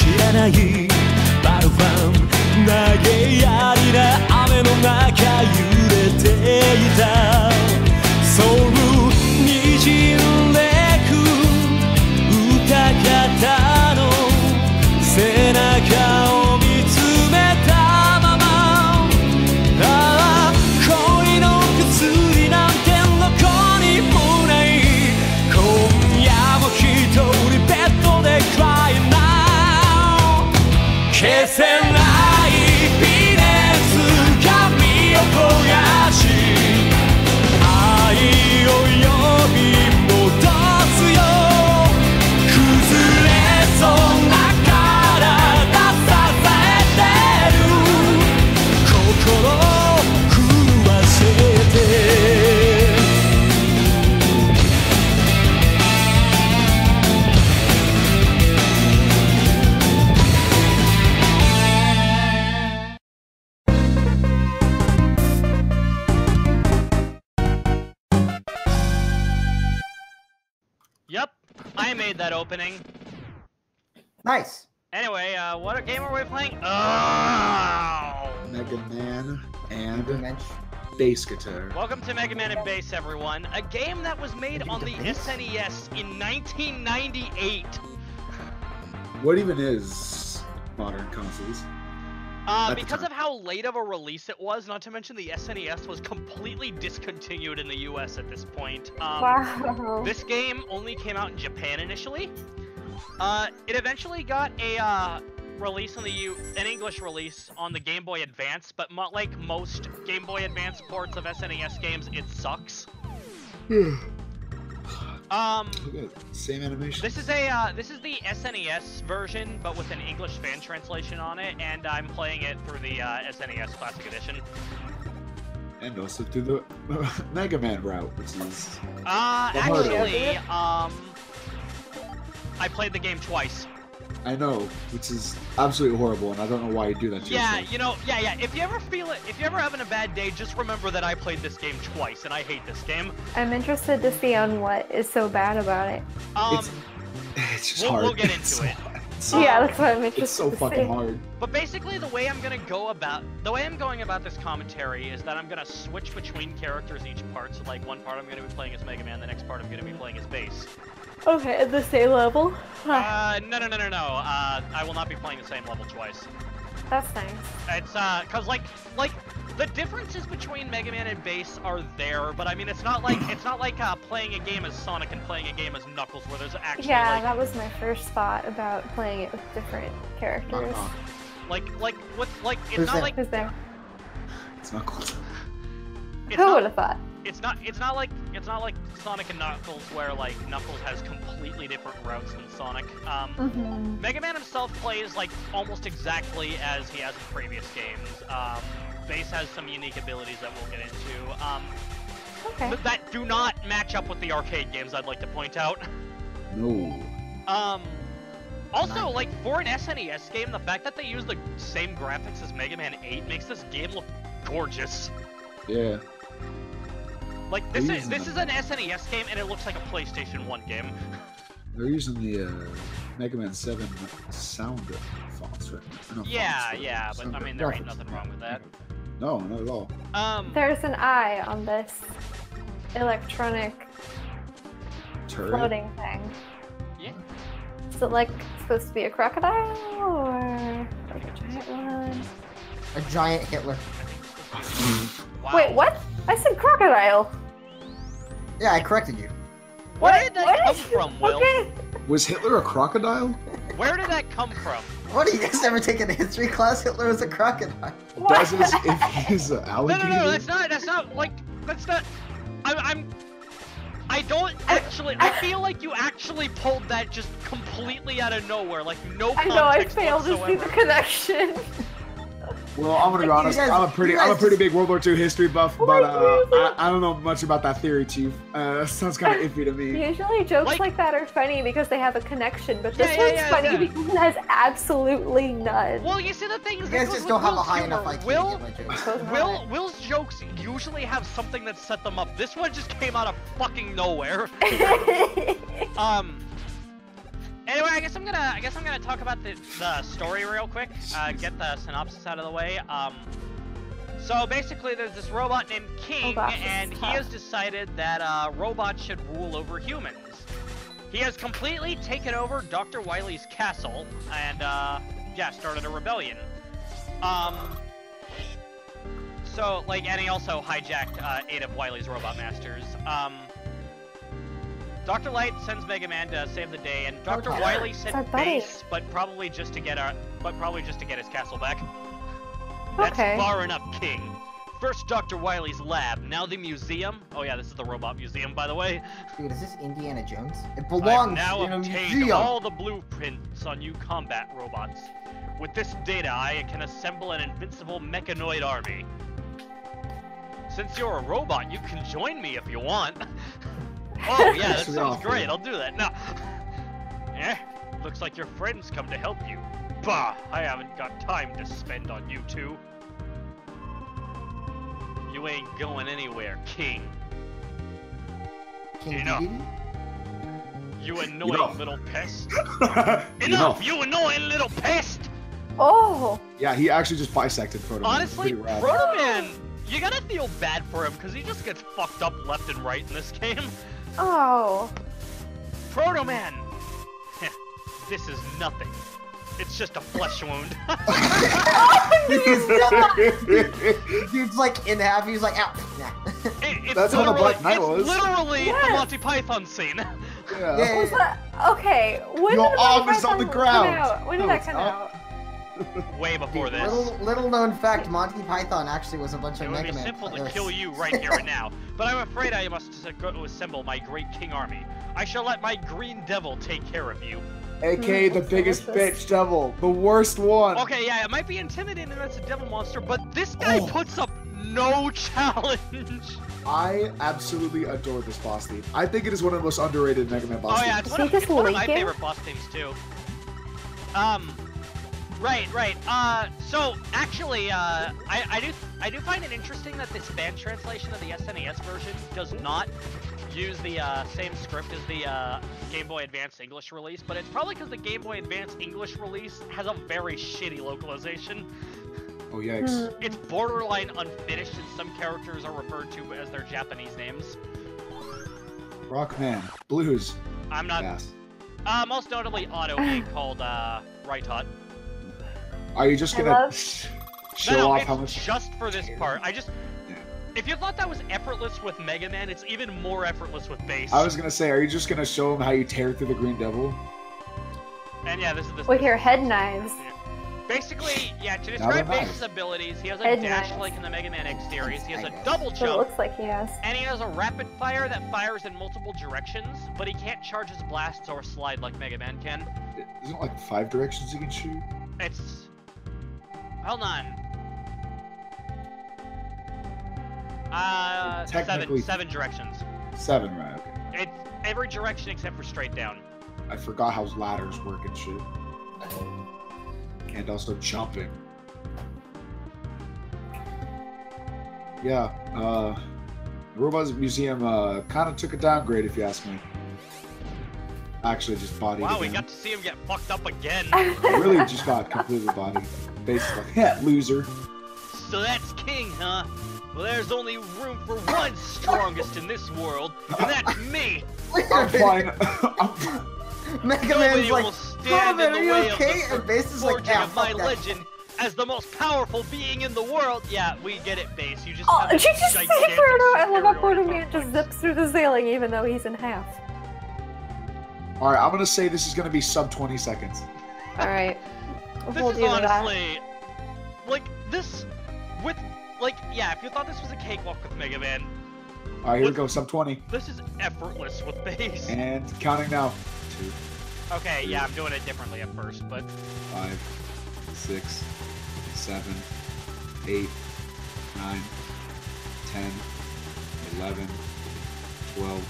知らない Yep, I made that opening. Nice. Anyway, uh, what game are we playing? Oh! Mega Man and Mensch. bass guitar. Welcome to Mega Man and Bass, everyone. A game that was made on the SNES in 1998. What even is modern consoles? Uh, because of how late of a release it was, not to mention the SNES was completely discontinued in the US at this point. Um, Wow. This game only came out in Japan initially. Uh, it eventually got a uh, release in the U, an English release on the Game Boy Advance, but mo- like most Game Boy Advance ports of SNES games, it sucks. Um, same animation. this is a uh, this is the SNES version, but with an English fan translation on it, and I'm playing it through the uh, SNES Classic Edition. and also to the Mega Man route, which is Uh, The harder one. actually, um, I played the game twice. I know, which is absolutely horrible, and I don't know why you do that to Yeah, yourself. you know, yeah, yeah. If you ever feel it, if you're ever having a bad day, just remember that I played this game twice, and I hate this game. I'm interested to see on what is so bad about it. Um, It's- It's just We'll- hard. we'll get into so- it. It's so, yeah, that's what I'm interested it's so to fucking see. hard. but basically, the way I'm gonna go about, the way I'm going about this commentary is that I'm gonna switch between characters each part. So, like, one part I'm gonna be playing as Mega Man, the next part I'm gonna be playing as Bass. Okay, at the same level. Uh, no, no, no, no, no. Uh, I will not be playing the same level twice. That's nice. It's uh, cause like, like the differences between Mega Man and Bass are there, but I mean, it's not like it's not like uh, playing a game as Sonic and playing a game as Knuckles, where there's actually Yeah, like, that was my first thought about playing it with different characters. Uh-uh. like, like, what, like, it's Who's not that? like Who's there? It's not cool. it's Who would have thought? It's not, it's not like, it's not like Sonic and Knuckles, where like Knuckles has completely different routes than Sonic. Um, Mm-hmm. Mega Man himself plays like almost exactly as he has in previous games. Um, Bass has some unique abilities that we'll get into. Um, Okay. But that do not match up with the arcade games, I'd like to point out. No. Um, also, like, for an SNES game, the fact that they use the same graphics as Mega Man 8 makes this game look gorgeous. Yeah. Like, this is this them. is an SNES game, and it looks like a PlayStation 1 game. They're using the uh, Mega Man 7 sound fonts, right? No, Yeah, fonts, yeah, but sound I mean, there ain't nothing wrong with that. No, not at all. Um, There's an eye on this electronic Turret? floating thing. Yeah. Is it like supposed to be a crocodile or like a giant one? A giant Hitler. wow. Wait, what? I said crocodile. Yeah, I corrected you. Where did that What? come from, Will? Okay. Was Hitler a crocodile? Where did that come from? What, do you guys never taken a history class? Hitler was a crocodile. Does as if he's an No, alligator? no, no, that's not. That's not like. That's not. I'm. I'm I don't actually. I feel like you actually pulled that just completely out of nowhere, like no I know I failed to see the connection. Well, I'm gonna be honest. guys- I'm a pretty, I'm a pretty just- big World War II history buff, Oh but uh, I, I don't know much about that theory, Chief. Uh, sounds kind of iffy to me. Usually jokes Like- like, that are funny because they have a connection, but this yeah, one's yeah, funny yeah. because it has absolutely none. Well, you see, the thing is, You guys just don't have a Will's high humor. enough IQ Will, to jokes. Will. Will's jokes usually have something that set them up. This one just came out of fucking nowhere. Um. I guess I'm gonna, I guess I'm gonna talk about the, the story real quick. Uh, get the synopsis out of the way. Um. So basically, there's this robot named King, and he has decided that uh, robots should rule over humans. He has completely taken over Dr. Wily's castle, and uh, yeah, started a rebellion. Um. So, like, and he also hijacked uh, eight of Wily's robot masters. Um. Dr. Light sends Mega Man to save the day, and Dr. Okay. Wily Our sent. Bass, but probably just to get our, but probably just to get his castle back. That's Okay. far enough, King. First, Dr. Wily's lab, now the museum. Oh yeah, this is the robot museum, by the way. Dude, is this Indiana Jones? It I've belongs now in a obtained museum. all the blueprints on you combat robots. With this data, I can assemble an invincible mechanoid army. Since you're a robot, you can join me if you want. oh yeah, that sounds awful. great. I'll do that. No. Eh, looks like your friends come to help you. Bah, I haven't got time to spend on you two. You ain't going anywhere, King. King Enough. Dedede? You annoying Enough. little pest. You Enough, you annoying little pest! Oh, Yeah, he actually just bisected Proto. Man. Honestly, pretty rad. Proto Man, you gotta feel bad for him because he just gets fucked up left and right in this game. Oh. Proto Man! This is nothing. It's just a flesh wound. Oh, Dude's like in half. He's like, ow. Nah. It- it's That's how the literally- Black Knight it's was. literally the Monty Python scene. yeah. Yeah, yeah, Was that okay? When Your did the arm is on the ground. When did No, that come up. out? Way before this. Little, little known fact, Monty Python actually was a bunch It of would Mega be Man simple to players. kill you right here and now, but I'm afraid I must go to assemble my great king army. I shall let my green devil take care of you. AKA Mm, the biggest delicious. bitch devil, the worst one. Okay, yeah, it might be intimidating that it's a devil monster, but this guy Oh. puts up no challenge. I absolutely adore this boss theme. I think it is one of the most underrated Mega Man boss Oh yeah, it's one, of, this it's one of my favorite boss themes too. Um, right, right. Uh, so actually, uh, I, I do I do find it interesting that this fan translation of the SNES version does not use the uh, same script as the uh, Game Boy Advance English release, but it's probably because the Game Boy Advance English release has a very shitty localization. Oh yikes. Hmm. It's borderline unfinished, and some characters are referred to as their Japanese names. Rockman, Blues, I'm not. yes. Uh, most notably, Auto being called uh, Rightot. Are you just gonna love- sh- No, show no, off it's how much? just for this part. I just. If you thought that was effortless with Mega Man, it's even more effortless with Bass. I was gonna say, are you just gonna show him how you tear through the Green Devil? And yeah, this is this. With this- your head knives. Basically, yeah, to describe they're Bass's abilities, he has a Head dash knives. like in the Mega Man X series, he has a Head double So it looks like he has. and he has a rapid fire that fires in multiple directions, but he can't charge his blasts or slide like Mega Man can. Isn't it like five directions he can shoot? It's. Hold on. Uh, seven, seven directions. Seven, right? Okay. It's every direction except for straight down. I forgot how ladders work and shit. And also jumping. Yeah, uh, the Robots Museum uh, kind of took a downgrade, if you ask me. Actually, just bodied Wow, we got to see him get fucked up again. I really just got completely bodied. Basically, yeah, loser. so that's King, huh? Well, there's only room for one strongest in this world, and that's me. I'm flying. I'm, Mega Nobody Man's like, will stand "Proto in Man, the are you way okay?" of And the Bass is like, forging "Yeah, of my that." legend as the most powerful being in the world. Yeah, we get it, Bass. You just Oh, have did you just say gigantic Frodo? I love how Proto superiority Man just zips through the ceiling even though he's in half. All right, I'm gonna say this is gonna be sub 20 seconds. All right. We'll This hold is you to that. honestly like this with like yeah. If you thought this was a cakewalk with Mega Man, All right, here we go, sub 20. this is effortless with Bass. And counting now. Two, Okay, yeah, I'm doing it differently at first, but five, six, seven, eight, nine, ten, eleven, twelve,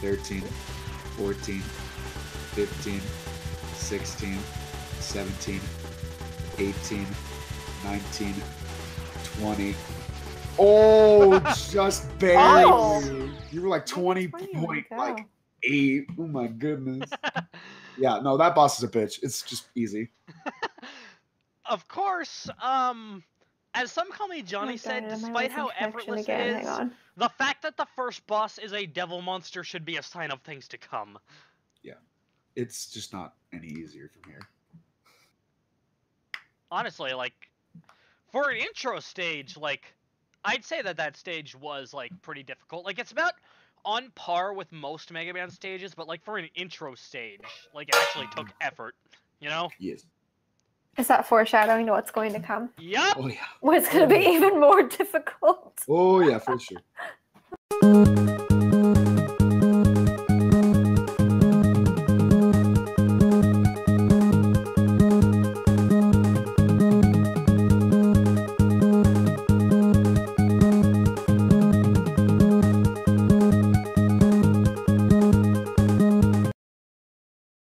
thirteen, fourteen, fifteen, sixteen, seventeen, eighteen, nineteen, twenty. Oh, just barely. Oh. You were like 20 20, point, like eight. Oh my goodness. yeah, no, that boss is a bitch. It's just easy. of course, um, as some call me Oh Johnny my said, God, am despite how effortless again? it Hang is, on. the fact that the first boss is a devil monster should be a sign of things to come. Yeah, it's just not any easier from here. Honestly, like for an intro stage, like I'd say that that stage was like pretty difficult. Like it's about on par with most Mega Man stages, but like for an intro stage, like it actually took mm-hmm. effort. You know? Yes. Is that foreshadowing to what's going to come? Yup. Oh yeah. What's going to be oh, even more difficult? Oh yeah, for sure.